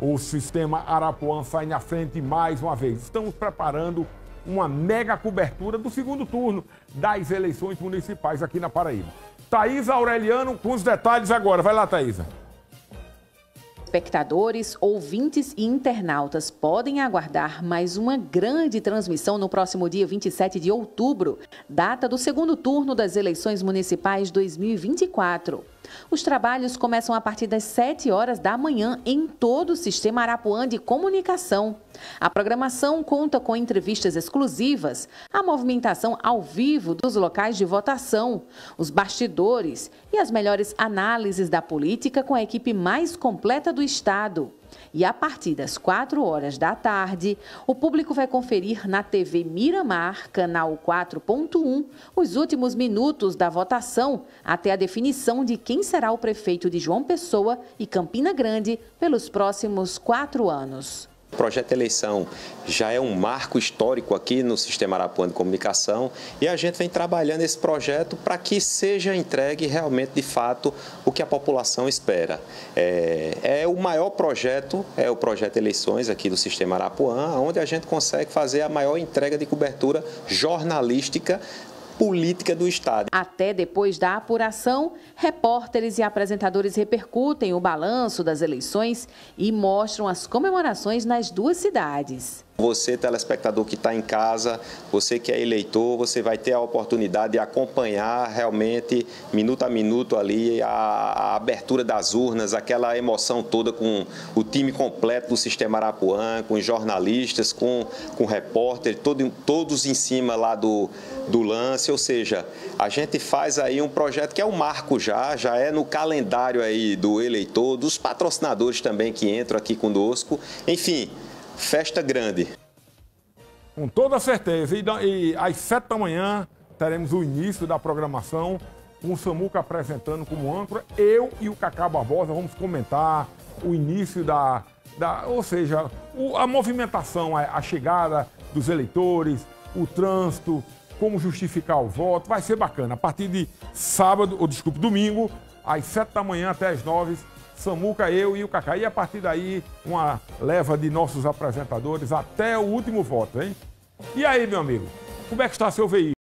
O sistema Arapuã sai na frente mais uma vez. Estamos preparando uma mega cobertura do segundo turno das eleições municipais aqui na Paraíba. Thaís Aureliano com os detalhes agora. Vai lá, Thaisa. Espectadores, ouvintes e internautas podem aguardar mais uma grande transmissão no próximo dia 27 de outubro, data do segundo turno das eleições municipais 2024. Os trabalhos começam a partir das 7 horas da manhã em todo o sistema Arapuã de comunicação. A programação conta com entrevistas exclusivas, a movimentação ao vivo dos locais de votação, os bastidores e as melhores análises da política com a equipe mais completa do Estado. E a partir das 4 horas da tarde, o público vai conferir na TV Miramar, canal 4.1, os últimos minutos da votação até a definição de quem será o prefeito de João Pessoa e Campina Grande pelos próximos quatro anos. O projeto eleição já é um marco histórico aqui no Sistema Arapuã de Comunicação e a gente vem trabalhando esse projeto para que seja entregue realmente, de fato, o que a população espera. É, é, o maior projeto, é o projeto eleições aqui do Sistema Arapuã, onde a gente consegue fazer a maior entrega de cobertura jornalística política do Estado. Até depois da apuração, repórteres e apresentadores repercutem o balanço das eleições e mostram as comemorações nas duas cidades. Você, telespectador que está em casa, você que é eleitor, você vai ter a oportunidade de acompanhar realmente, minuto a minuto ali, a, a abertura das urnas, aquela emoção toda com o time completo do Sistema Arapuã, com os jornalistas, com, com repórter, todo, todos em cima lá do, do lance. Ou seja, a gente faz aí um projeto que é um marco já, já é no calendário aí do eleitor, dos patrocinadores também que entram aqui conosco. Enfim, festa grande. Com toda certeza. E, e às sete da manhã teremos o início da programação, com o Samuca apresentando como âncora. Eu e o Cacá Barbosa vamos comentar o início da. da ou seja, o, a movimentação, a, a chegada dos eleitores, o trânsito, como justificar o voto. Vai ser bacana. A partir de sábado, ou desculpe, domingo, às sete da manhã até às nove Samuca, eu e o Cacá. E a partir daí, uma leva de nossos apresentadores até o último voto, hein? E aí, meu amigo, como é que está seu veículo?